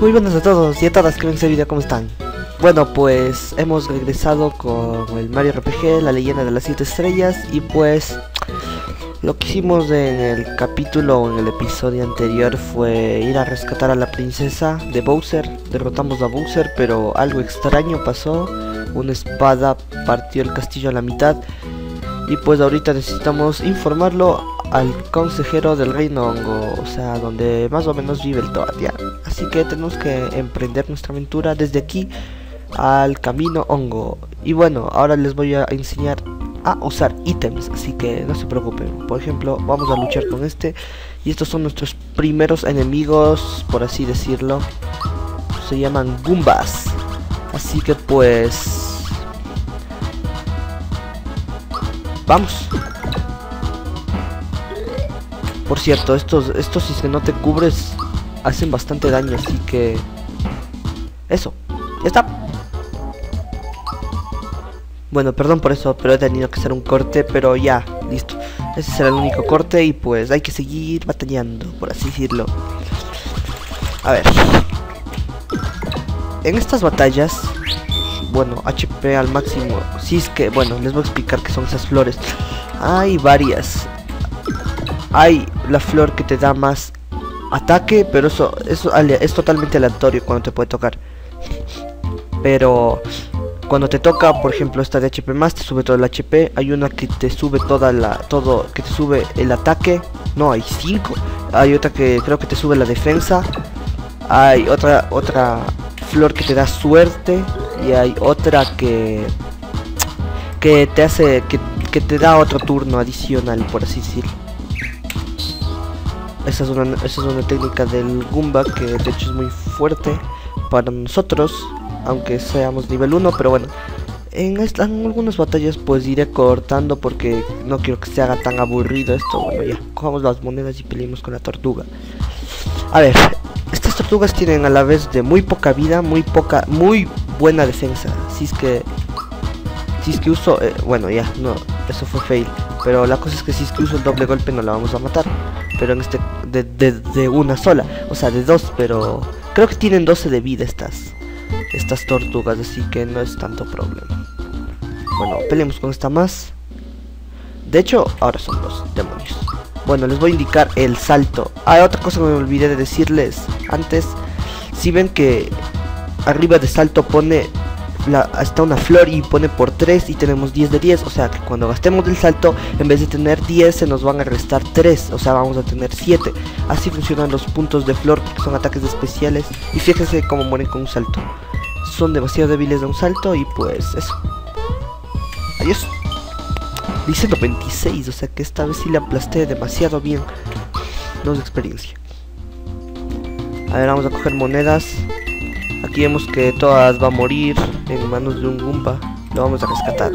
Muy buenas a todos y a todas que ven este video, ¿cómo están? Bueno, pues hemos regresado con el Mario RPG, la leyenda de las 7 estrellas y pues lo que hicimos en el capítulo o en el episodio anterior fue ir a rescatar a la princesa de Bowser, derrotamos a Bowser pero algo extraño pasó, una espada partió el castillo a la mitad. Y pues ahorita necesitamos informarlo al consejero del reino hongo, o sea, donde más o menos vive el Toad, ¿ya? Así que tenemos que emprender nuestra aventura desde aquí al camino hongo. Y bueno, ahora les voy a enseñar a usar ítems, así que no se preocupen. Por ejemplo, vamos a luchar con este. Y estos son nuestros primeros enemigos, por así decirlo. Se llaman Goombas. Así que pues... Vamos. Por cierto, estos, estos si no te cubres hacen bastante daño, así que... Eso, ya está. Bueno, perdón por eso, pero he tenido que hacer un corte, pero ya, listo. Ese será el único corte y pues hay que seguir batallando, por así decirlo. A ver. En estas batallas, bueno, HP al máximo. Si es que, bueno, les voy a explicar qué son esas flores. Hay varias hay la flor que te da más ataque, pero eso, eso es totalmente aleatorio cuando te puede tocar. Pero cuando te toca, por ejemplo, esta de HP más te sube todo el HP, hay una que te sube toda la todo que te sube el ataque. No, hay cinco. Hay otra que creo que te sube la defensa. Hay otra otra flor que te da suerte y hay otra que que te hace que, que te da otro turno adicional, por así decirlo. Esa es, una, es una técnica del Goomba que de hecho es muy fuerte para nosotros, aunque seamos nivel 1, pero bueno. En, algunas batallas pues iré cortando porque no quiero que se haga tan aburrido esto. Bueno, ya, cojamos las monedas y peleemos con la tortuga. A ver, estas tortugas tienen a la vez de muy poca vida, muy poca, muy buena defensa. Si es que, si es que uso, eh, bueno ya, no, eso fue fail. Pero la cosa es que si es que uso el doble golpe no la vamos a matar. Pero en este de, una sola. O sea, de dos, pero creo que tienen 12 de vida estas, estas tortugas, así que no es tanto problema. Bueno, peleemos con esta más. De hecho, ahora son dos demonios. Bueno, les voy a indicar el salto. Ah, otra cosa que me olvidé de decirles antes. Si ven que arriba de salto pone la, está una flor y pone por 3 y tenemos 10 de 10. O sea que cuando gastemos el salto, en vez de tener 10, se nos van a restar 3. O sea, vamos a tener 7. Así funcionan los puntos de flor, que son ataques especiales. Y fíjense cómo mueren con un salto. Son demasiado débiles de un salto y pues eso. Adiós. Dice 96, o sea que esta vez sí le aplasté demasiado bien. Dos de experiencia. A ver, vamos a coger monedas. Aquí que todas va a morir en manos de un Goomba. Lo vamos a rescatar.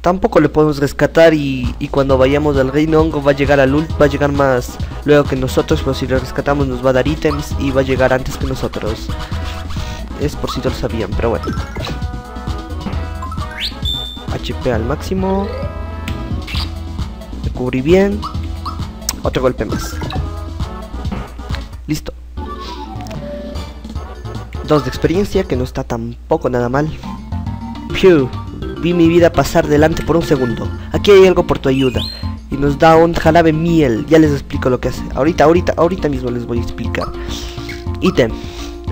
Tampoco le podemos rescatar y, cuando vayamos al reino hongo va a llegar al ult, va a llegar más luego que nosotros, pero si lo rescatamos nos va a dar ítems y va a llegar antes que nosotros. Es por si no lo sabían, pero bueno. HP al máximo. Me cubrí bien. Otro golpe más. Listo de experiencia, que no está tampoco nada mal. Phew, vi mi vida pasar delante por un segundo. Aquí hay algo por tu ayuda. Y nos da un jarabe miel. Ya les explico lo que hace. Ahorita, ahorita, ahorita mismo les voy a explicar. Ítem.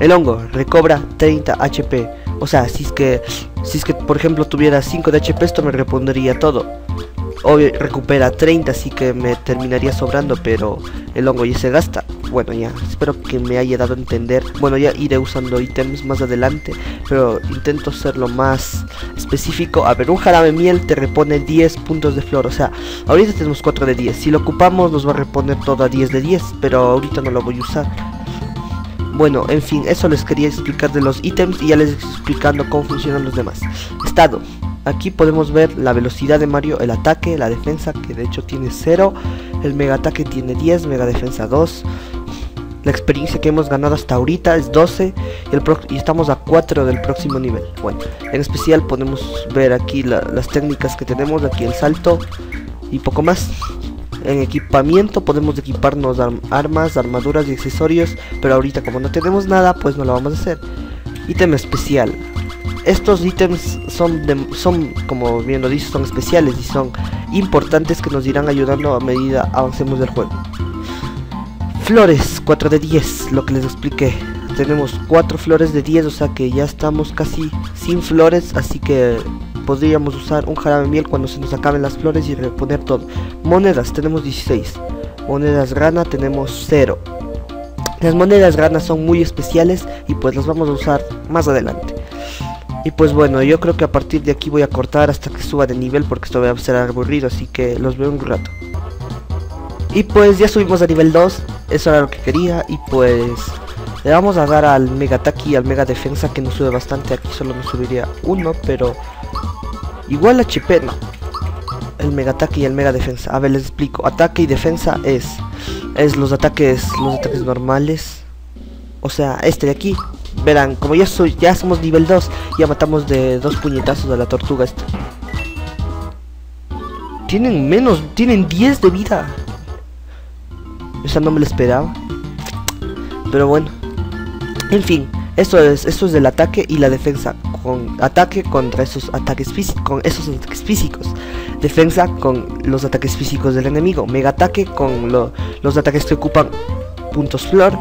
El hongo recobra 30 HP. O sea, si es que, si es que por ejemplo tuviera 5 de HP, esto me repondría todo. Obvio, recupera 30, así que me terminaría sobrando, pero el hongo ya se gasta bueno ya, espero que me haya dado a entender. Bueno, ya iré usando ítems más adelante, pero intento ser lo más específico. A ver, un jarabe miel te repone 10 puntos de flor, o sea, ahorita tenemos 4 de 10. Si lo ocupamos nos va a reponer todo a 10 de 10, pero ahorita no lo voy a usar. Bueno, en fin, eso les quería explicar de los ítems y ya les explicando cómo funcionan los demás. Estado. Aquí podemos ver la velocidad de Mario, el ataque, la defensa, que de hecho tiene 0. El mega ataque tiene 10, mega defensa 2. La experiencia que hemos ganado hasta ahorita es 12 y, el y estamos a 4 del próximo nivel. Bueno, en especial podemos ver aquí las técnicas que tenemos, aquí el salto y poco más. En equipamiento podemos equiparnos armas, armaduras y accesorios, pero ahorita como no tenemos nada, pues no lo vamos a hacer. Ítem especial. Estos ítems son, son, como bien lo dice, son especiales y son importantes que nos irán ayudando a medida avancemos del juego. Flores, 4 de 10, lo que les expliqué. Tenemos 4 flores de 10, o sea que ya estamos casi sin flores, así que podríamos usar un jarabe miel cuando se nos acaben las flores y reponer todo. Monedas, tenemos 16. Monedas grana, tenemos 0. Las monedas granas son muy especiales y pues las vamos a usar más adelante. Y pues bueno, yo creo que a partir de aquí voy a cortar hasta que suba de nivel porque esto va a ser aburrido, así que los veo un rato. Y pues ya subimos a nivel 2 eso era lo que quería y pues le vamos a dar al mega ataque y al mega defensa que nos sube bastante. Aquí solo nos subiría uno, pero igual HP no. El mega ataque y el mega defensa. A ver, les explico. Ataque y defensa es es los ataques los ataques normales. O sea, este de aquí. Verán, como ya soy ya somos nivel 2, ya matamos de dos puñetazos a la tortuga esta. Tienen menos, tienen 10 de vida. Esa no me lo esperaba. Pero bueno. En fin, esto es, esto es del ataque y la defensa. Con ataque contra esos ataques físicos. Con esos ataques físicos. Defensa con los ataques físicos del enemigo. Mega ataque con los ataques que ocupan puntos flor.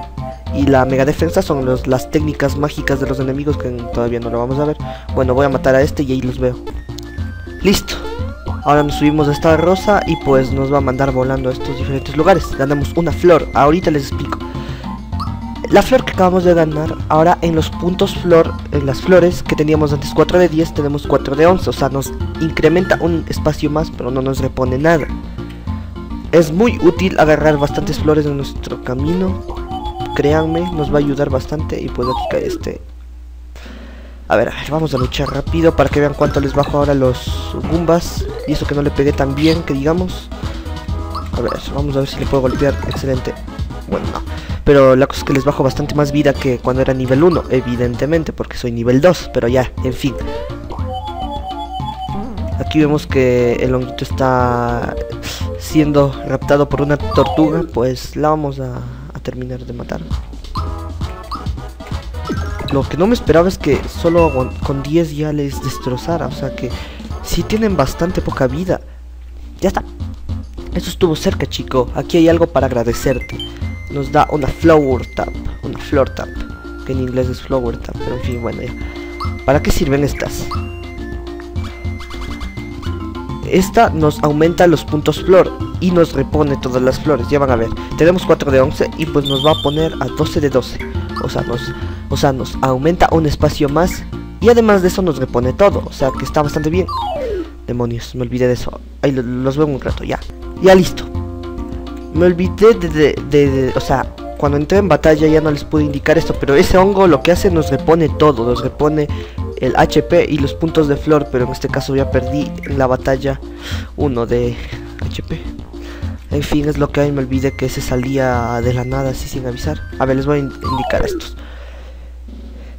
Y la mega defensa son los, las técnicas mágicas de los enemigos que todavía no lo vamos a ver. Bueno, voy a matar a este y ahí los veo. Listo. Ahora nos subimos a esta rosa y pues nos va a mandar volando a estos diferentes lugares. Ganamos una flor, ahorita les explico. La flor que acabamos de ganar, ahora en los puntos flor, en las flores que teníamos antes 4 de 10, tenemos 4 de 11. O sea, nos incrementa un espacio más, pero no nos repone nada. Es muy útil agarrar bastantes flores en nuestro camino. Créanme, nos va a ayudar bastante. Y pues aquí cae este a ver, a ver, vamos a luchar rápido para que vean cuánto les bajo ahora los Goombas. Y eso que no le pegué tan bien, que digamos. A ver, vamos a ver si le puedo golpear. Excelente. Bueno, no. Pero la cosa es que les bajo bastante más vida que cuando era nivel 1, evidentemente, porque soy nivel 2. Pero ya, en fin. Aquí vemos que el honguito está siendo raptado por una tortuga. Pues la vamos a, a terminar de matar. Lo que no me esperaba es que solo con 10 ya les destrozara. O sea que si tienen bastante poca vida. Ya está. Eso estuvo cerca, chico. Aquí hay algo para agradecerte. Nos da una flower tap. Una floor tap. Que en inglés es flower tap. Pero en fin, bueno ya. ¿Para qué sirven estas? Esta nos aumenta los puntos flor y nos repone todas las flores. Ya van a ver. Tenemos 4 de 11 y pues nos va a poner a 12 de 12. O sea, nos o sea, nos aumenta un espacio más y además de eso nos repone todo. O sea, que está bastante bien. Demonios, me olvidé de eso. Ahí los veo un rato, ya. Ya listo. Me olvidé de, de, O sea, cuando entré en batalla ya no les pude indicar esto. Pero ese hongo lo que hace nos repone todo. Nos repone el HP y los puntos de flor. Pero en este caso ya perdí en la batalla uno de HP. En fin, es lo que hay. Me olvidé que se salía de la nada así sin avisar. A ver, les voy a indicar estos.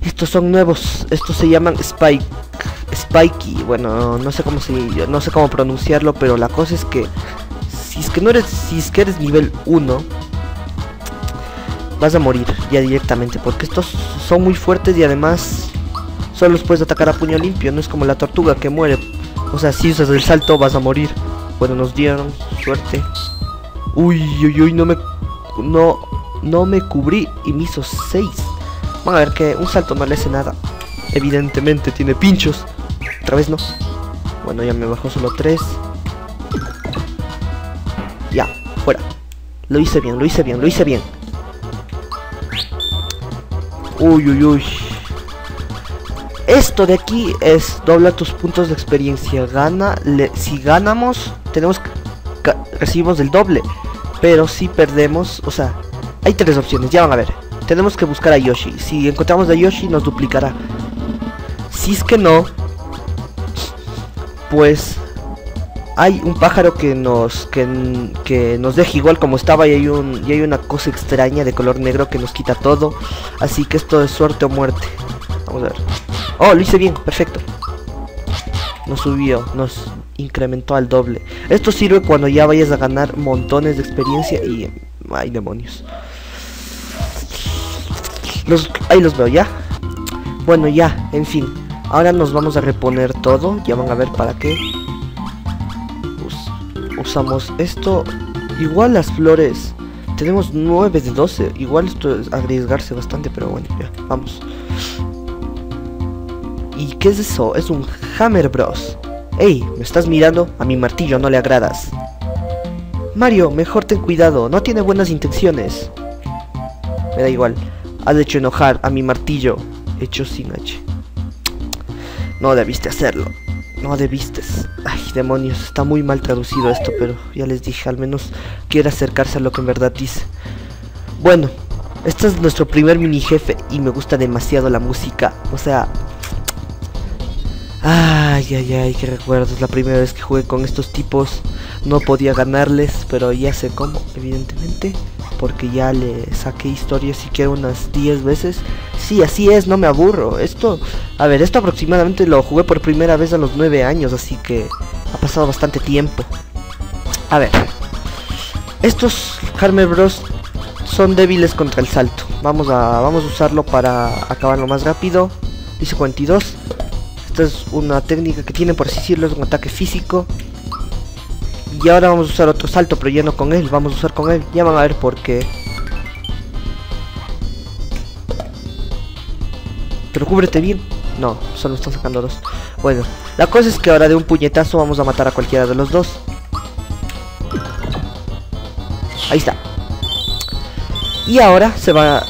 Estos son nuevos, estos se llaman Spike Spikey, bueno, no sé cómo se no sé cómo pronunciarlo, pero la cosa es que si es que no eres si es que eres nivel 1 vas a morir ya directamente porque estos son muy fuertes y además solo los puedes atacar a puño limpio, no es como la tortuga que muere. O sea, si usas el salto vas a morir. Bueno, nos dieron suerte. Uy, uy, uy, no me no no me cubrí y me hizo 6. Van a ver que un salto no le hace nada. Evidentemente tiene pinchos. Otra vez no. Bueno, ya me bajó solo tres. Ya, fuera. Lo hice bien, lo hice bien, lo hice bien. Uy, uy, uy. Esto de aquí es dobla tus puntos de experiencia. Gana, si ganamos, tenemos recibimos el doble. Pero si perdemos, o sea, hay tres opciones, ya van a ver. Tenemos que buscar a Yoshi. Si encontramos a Yoshi, nos duplicará. Si es que no, pues hay un pájaro que nos que, que, nos deja igual como estaba y hay un y hay una cosa extraña de color negro que nos quita todo así que esto es suerte o muerte vamos a ver oh lo hice bien perfecto nos subió nos incrementó al doble. Esto sirve cuando ya vayas a ganar montones de experiencia y... ¡Ay, demonios! Ahí los veo, ¿ya? Bueno, ya, en fin. Ahora nos vamos a reponer todo. Ya van a ver para qué. usamos esto. Igual las flores. Tenemos 9 de 12. Igual esto es arriesgarse bastante, pero bueno, ya, vamos. ¿Y qué es eso? Es un Hammer Bros. ¡Ey! ¿Me estás mirando? A mi martillo no le agradas. Mario, mejor ten cuidado. No tiene buenas intenciones. Me da igual. Has hecho enojar a mi martillo. Hecho sin H. No debiste hacerlo. No debiste. Ay, demonios. Está muy mal traducido esto, pero ya les dije. Al menos quiere acercarse a lo que en verdad dice. Bueno, este es nuestro primer mini jefe y me gusta demasiado la música. O sea, Ay, ay, ay, qué recuerdos. La primera vez que jugué con estos tipos no podía ganarles, pero ya sé cómo, evidentemente. Porque ya le saqué historias siquiera unas 10 veces. Sí, así es, no me aburro. Esto, a ver, esto aproximadamente lo jugué por primera vez a los 9 años, así que ha pasado bastante tiempo. A ver, estos Harmer Bros son débiles contra el salto. Vamos a, vamos a usarlo para acabarlo más rápido. Dice 42 es una técnica que tiene, por así decirlo, es un ataque físico. Y ahora vamos a usar otro salto, pero ya no con él, vamos a usar con él. Ya van a ver por qué. Pero cúbrete bien. No, solo están sacando dos. Bueno, la cosa es que ahora de un puñetazo vamos a matar a cualquiera de los dos. Ahí está. Y ahora se va,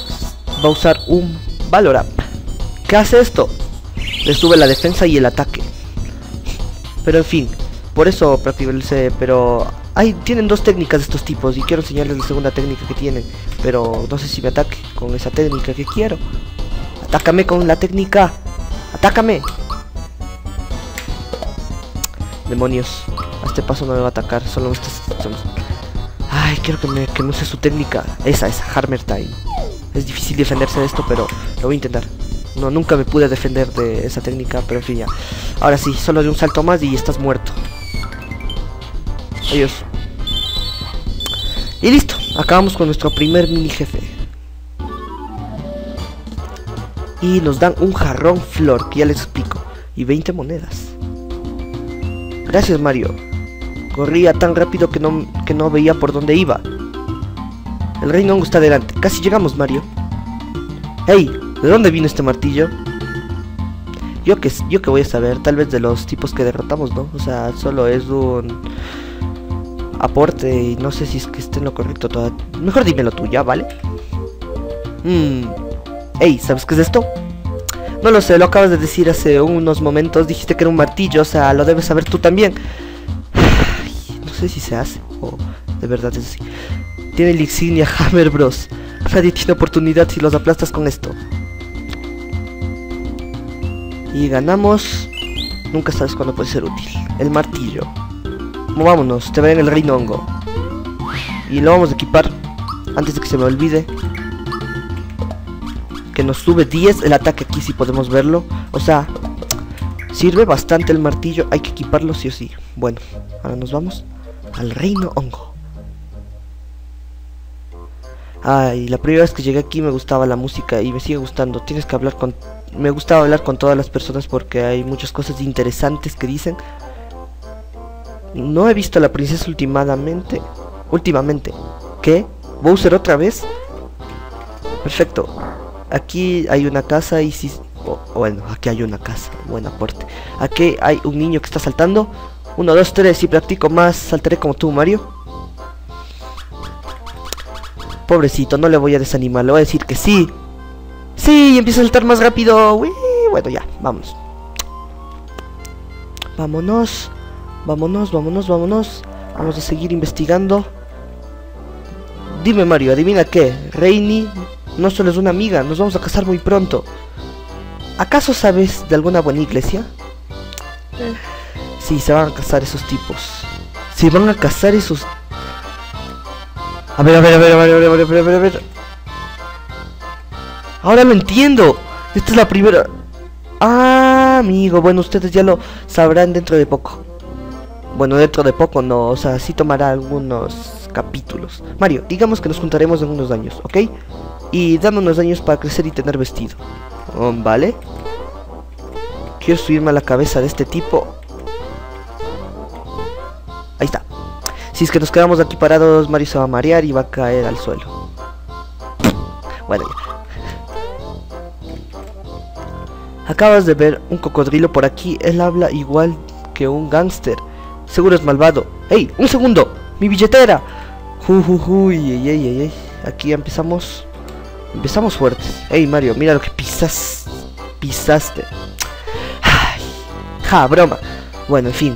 va a usar un Valor Up. ¿Qué hace esto? le sube la defensa y el ataque. Pero en fin, por eso practicarse, pero hay tienen dos técnicas de estos tipos y quiero enseñarles la segunda técnica que tienen, pero no sé si me ataque con esa técnica que quiero. Atácame con la técnica. Atácame. Demonios. A este paso no me va a atacar, solo estas Ay, quiero que me, que use su técnica. Esa, esa, Harmer Time. Es difícil defenderse de esto, pero lo voy a intentar. No, nunca me pude defender de esa técnica, pero en fin ya. Ahora sí, solo de un salto más y estás muerto. Adiós. Y listo, acabamos con nuestro primer mini jefe. Y nos dan un jarrón flor, que ya les explico. Y 20 monedas. Gracias Mario. Corría tan rápido que no, que no veía por dónde iba. El reino está delante. Casi llegamos, Mario. ¡Hey! ¿De dónde vino este martillo? Yo que, yo que voy a saber, tal vez de los tipos que derrotamos, ¿no? O sea, solo es un aporte y no sé si es que esté en lo correcto todo. Mejor dímelo tú ya, ¿vale? Mmm. Ey, ¿sabes qué es esto? No lo sé, lo acabas de decir hace unos momentos. Dijiste que era un martillo, o sea, lo debes saber tú también. no sé si se hace o de verdad es así. Tiene el insignia Hammer Bros. Nadie tiene oportunidad si los aplastas con esto. Y ganamos. Nunca sabes cuándo puede ser útil. El martillo. Movámonos, te en el reino hongo. Y lo vamos a equipar antes de que se me olvide. Que nos sube 10 el ataque aquí si podemos verlo. O sea, sirve bastante el martillo. Hay que equiparlo sí o sí. Bueno, ahora nos vamos al reino hongo. Ay, la primera vez que llegué aquí me gustaba la música y me sigue gustando. Tienes que hablar con me gusta hablar con todas las personas porque hay muchas cosas interesantes que dicen. No he visto a la princesa últimamente. Últimamente. ¿Qué? ¿Bowser otra vez? Perfecto. Aquí hay una casa y si... bueno, aquí hay una casa. Buen aporte. Aquí hay un niño que está saltando. Uno, dos, tres. Si practico más, saltaré como tú, Mario. Pobrecito, no le voy a desanimar. Le voy a decir que sí. Sí, empieza a saltar más rápido. bueno, ya, vamos. Vámonos. Vámonos, vámonos, vámonos. Vamos a seguir investigando. Dime Mario, adivina qué. Reini no solo es una amiga, nos vamos a casar muy pronto. ¿Acaso sabes de alguna buena iglesia? Sí, se van a casar esos tipos. Se van a casar esos... A ver, a ver, a ver, a ver, a ver, a ver, a ver, a ver. Ahora lo entiendo. Esta es la primera... Ah, amigo, bueno, ustedes ya lo sabrán dentro de poco. Bueno, dentro de poco no, o sea, sí tomará algunos capítulos. Mario, digamos que nos juntaremos en unos años, ¿ok? Y dame unos años para crecer y tener vestido. Oh, ¿Vale? Quiero subirme a la cabeza de este tipo. Ahí está. Si es que nos quedamos aquí parados, Mario se va a marear y va a caer al suelo. Bueno, Acabas de ver un cocodrilo por aquí. Él habla igual que un gángster. Seguro es malvado. ¡Ey! ¡Un segundo! ¡Mi billetera! Uy, Aquí empezamos. Empezamos fuertes. ¡Ey, Mario! Mira lo que pisas. Pisaste. Ay, ja, broma. Bueno, en fin.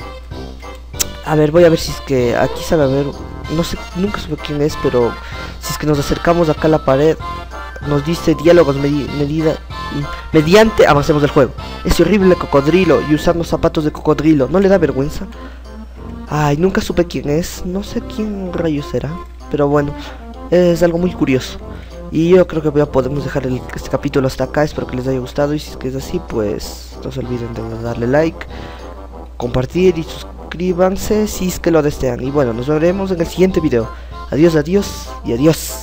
A ver, voy a ver si es que aquí sabe a ver. No sé, nunca supe quién es, pero si es que nos acercamos acá a la pared, nos dice diálogos medida mediante avancemos del juego. Ese horrible cocodrilo y usando zapatos de cocodrilo, ¿no le da vergüenza? Ay, nunca supe quién es, no sé quién rayos será, pero bueno, es algo muy curioso. Y yo creo que ya podemos dejar este capítulo hasta acá, espero que les haya gustado y si es que es así, pues no se olviden de darle like, compartir y suscríbanse si es que lo desean. Y bueno, nos veremos en el siguiente video. Adiós, adiós y adiós.